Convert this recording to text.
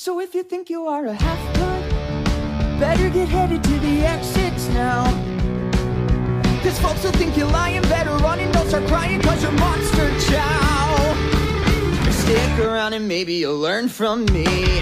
So if you think you are a half-blood, Better get headed to the exits now. Cause folks will think you're lying, better run and don't start crying cause you're monster chow. Stick around and maybe you'll learn from me.